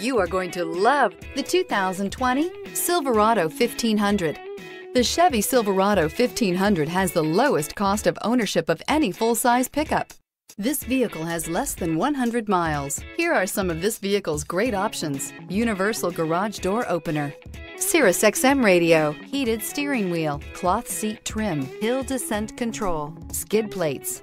You are going to love the 2020 Silverado 1500. The Chevy Silverado 1500 has the lowest cost of ownership of any full-size pickup. This vehicle has less than 100 miles. Here are some of this vehicle's great options. Universal garage door opener, Sirius XM radio, heated steering wheel, cloth seat trim, hill descent control, skid plates.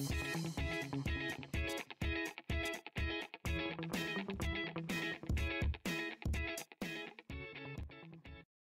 Thank you.